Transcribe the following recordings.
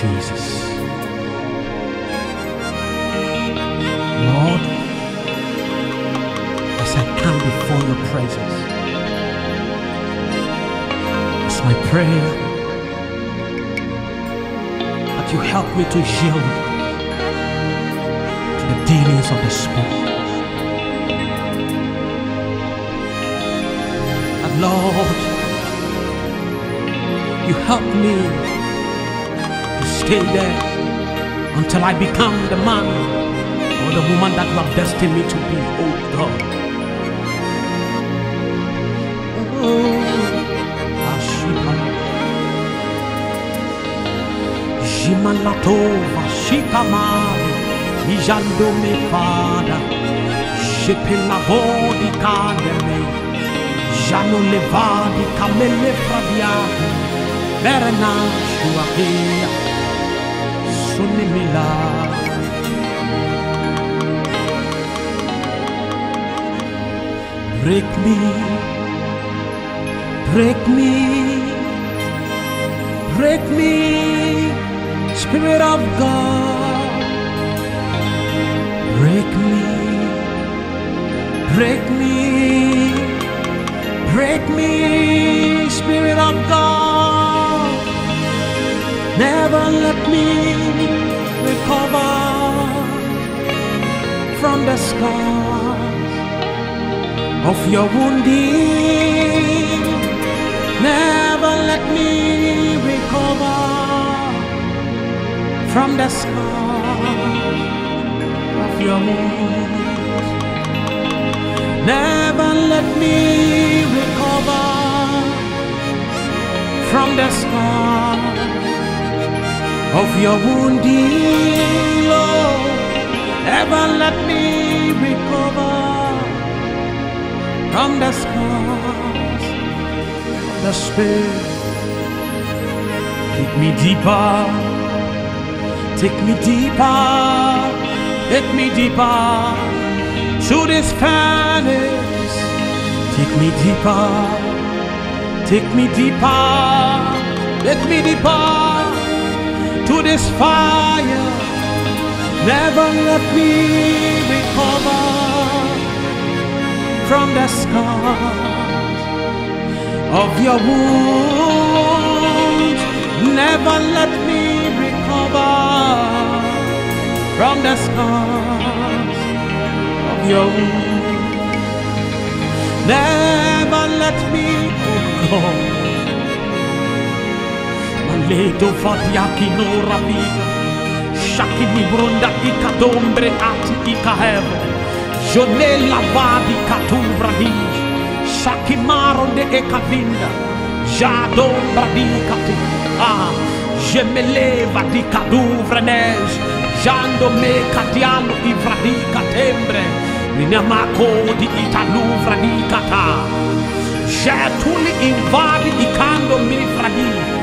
Jesus. Lord, as I come before your presence, it's my prayer that you help me to yield to the dealings of the Spirit. And Lord, you help me stay there until I become the man or the woman that you have destined me to be, oh God. Oh. Jimalato Vashikamari Ijando me fada Jepelavo di cademe Jano levadi camele fradiate Verna shuahia Break me Break me Break me Spirit of God. Break me Break me Break me Spirit of God Me recover from the scars of your wounding. Never let me recover from the scars of your wounds. Never let me recover from the scars of your wounding, Lord. Never let me recover from the scars the Spirit. Take me deeper, take me deeper, take me deeper to this furnace. Take me deeper, take me deeper, take me deeper to this fire. Never let me recover from the scars of your wounds. Never let me recover from the scars of your wounds. Never let me, God. Toledo Vadiakino Rabina Shakini Bronda Ika Dombre Ati Ika Hev Jonella Vadi Katum Bradi Shakimaro de Eka Vinda Jadom Bradi Katum Ah Gemele Vadi Kadu Vrenez Jando Me Katiano Ivradi Katembre Minamako di Italu Vradi Kata Jetuli Invadi Ikando Mirifradi Vradi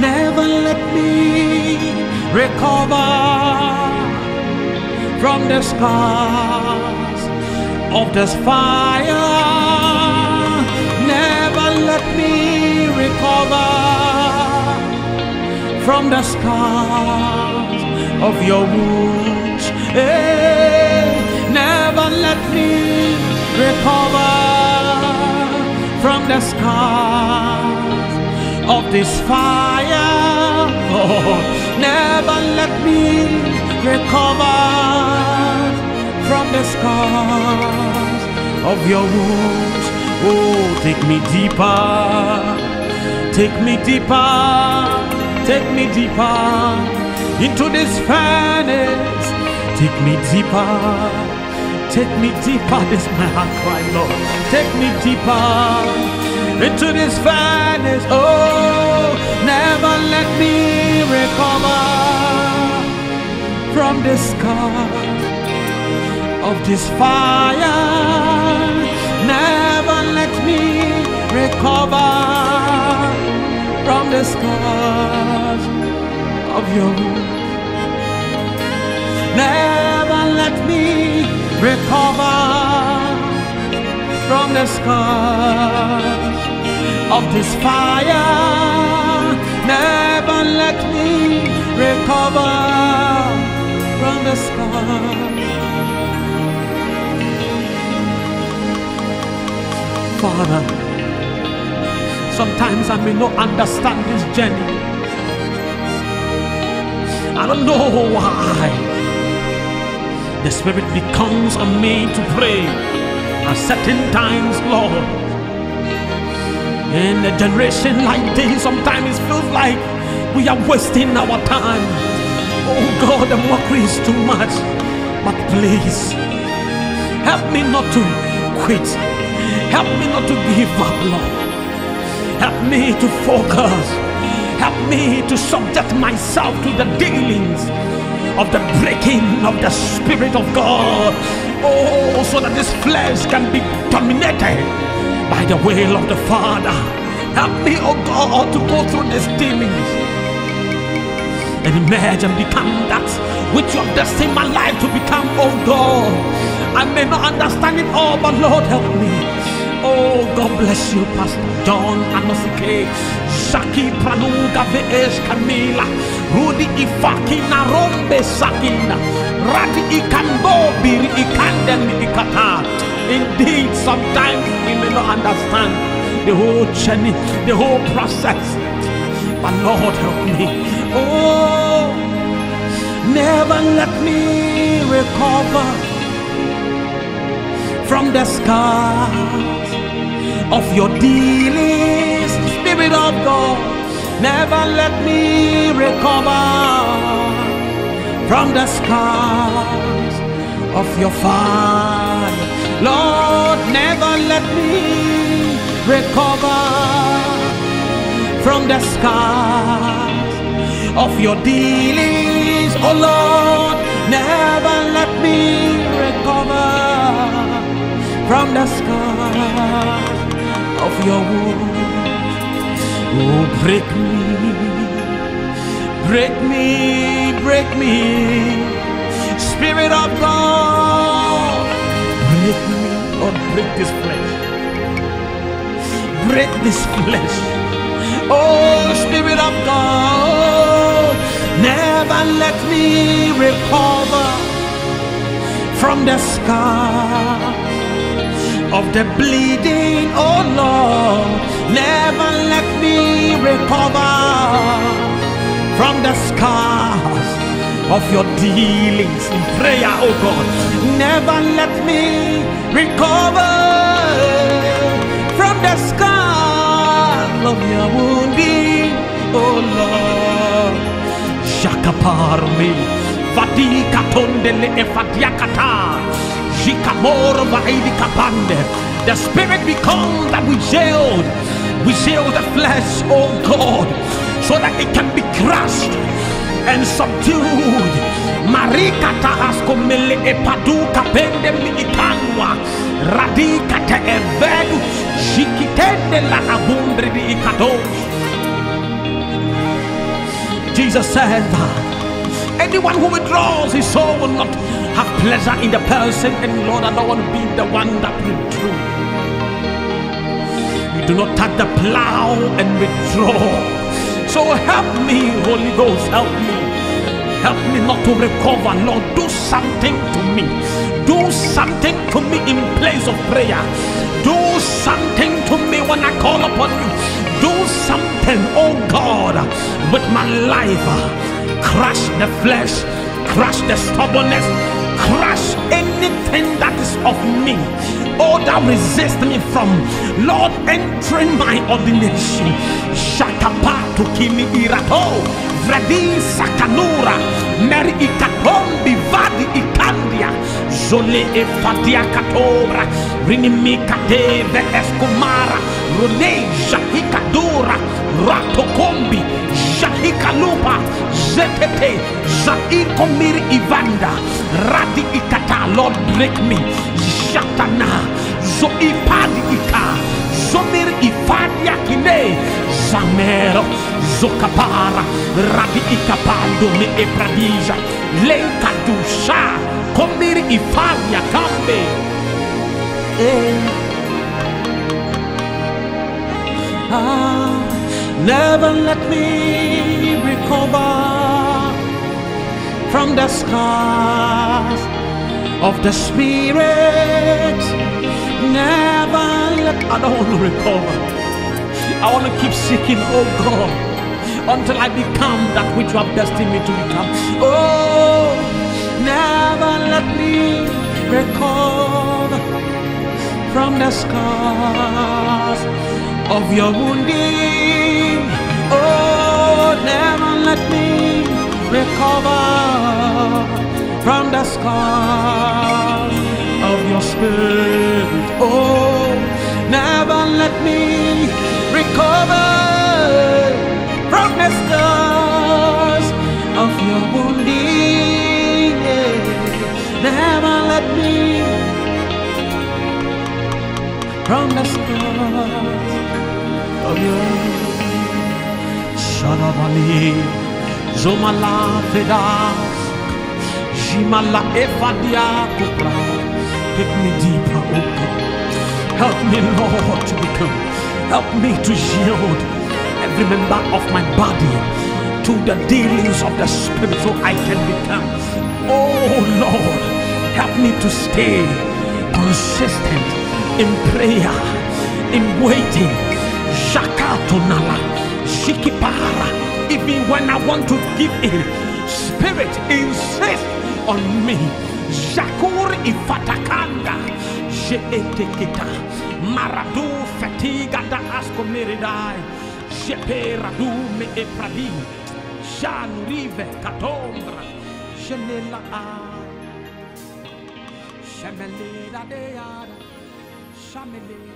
Never let me recover from the scars of this fire. Never let me recover from the scars of your wounds. Never let me recover from the scars of this fire. Oh, never let me recover from the scars of your wounds. Oh, take me deeper, take me deeper, take me deeper into this furnace. Take me deeper, take me deeper. This is my heart cry, Lord. Take me deeper into this furnace. Oh, never let me recover from the scar of this fire. Never let me recover from the scars of your wounds. Let me recover from the scars of this fire. Never let me recover from the scars. Father, sometimes I may not understand this journey. I don't know why. The Spirit becomes a me to pray at certain times, Lord. In a generation like this, sometimes it feels like we are wasting our time. Oh God, the mockery is too much. But please, help me not to quit. Help me not to give up, Lord. Help me to focus. Help me to subject myself to the dealings of the breaking of the Spirit of God. Oh, so that this flesh can be dominated by the will of the Father. Help me, oh God, to go through these dealings and emerge and become that which you have destined my life to become, oh God. I may not understand it all, but Lord, help me. Oh, God bless you, Pastor John Anosike, Shaki Pranuga Vees Camila, Rudy Ifaki Narombe Sakina, Rati Ikambo Biri Ikandem Ikata. Indeed, sometimes we may not understand the whole journey, the whole process. But Lord, help me. Oh, never let me recover from the scars of your dealings, Spirit of God. Never let me recover from the scars of your fire. Lord, never let me recover from the scars of your dealings. Oh Lord, never let me recover from the scars of your wounds. Oh, break me, break me, break me, Spirit of God, break me, or break this flesh, break this flesh. Oh, Spirit of God, never let me recover from the scars of the bleeding, oh Lord, never let me recover from the scars of your dealings in prayer, oh God. Never let me recover from the scars of your wounding, oh Lord. Tondele efatiakata. The spirit becomes that we jailed. We jailed the flesh, oh God, so that it can be crushed and subdued. Marika tahasko mele epadu kapende mi ikanwa. Radika te evedu. Shikitende la abundri ikados. Jesus said that anyone who withdraws his soul will not have pleasure in the person. And Lord, I don't want to be the one that withdraw. You do not touch the plow and withdraw. So help me, Holy Ghost, help me. Help me not to recover. Lord, do something to me. Do something to me in place of prayer. Do something to me when I call upon you. Do something, oh God, with my life. Crush the flesh, crush the stubbornness, crush anything that is of me. Oh, that resist me from Lord entering my ordination. Shakapa to kimi irato. Vredi sakanura. Meri ikatombi vadi ikandia. Zole e fadia katobra. Rinimi kateve eskumara. Rune jahikadura. Ratokombi. Jahikalupa. Zetete. Zaikomiri ivanda. Radi ikata. Lord break me. Shatana. Zo ipadi ika. Zomir ifadia kine. Zamero. Zokapara. Radi ikapando me e pradija. Lenka dusha. Komiri ifadia kambe. Eh. Ah, never let me recover from the scars of the spirit. Never let I don't want to recover. I want to keep seeking, oh God, until I become that which you have destined me to become. Oh, never let me recover from the scars of your wounding. Oh, never let me recover from the scars of your spirit. Oh, never let me recover from the scars of your wounding. Never let me from the scars of your Shalabali Zomala Vedas Shimala Efadia Kupra Take me deeper, oh God. Help me, Lord, to become. Help me to yield every member of my body to the dealings of the Spirit so I can become. Oh Lord, help me to stay consistent in prayer, in waiting. Shakatonala, Shikipara. Even when I want to give in, Spirit insist on me. Jakur ifatakanda, jeetekita, maradu fatiga da asko meridai, jeperadu me epradi, jan rive katombra, jenela a, shemelida deada, shamele.